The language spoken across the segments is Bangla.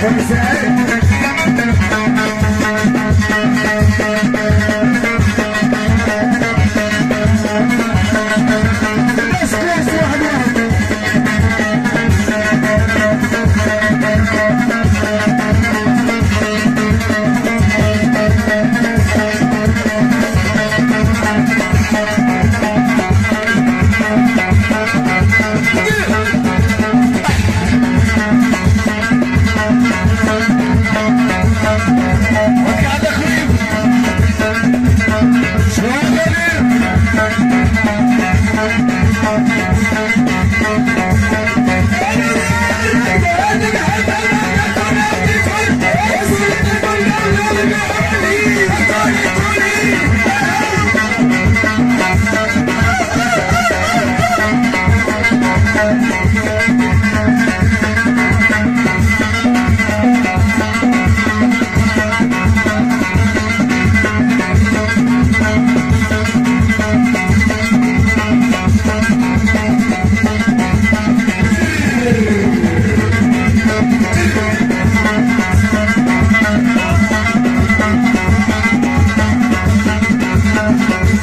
Come on,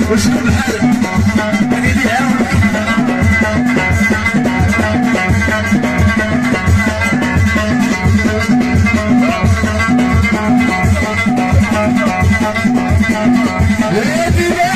We're just gonna have it. Let me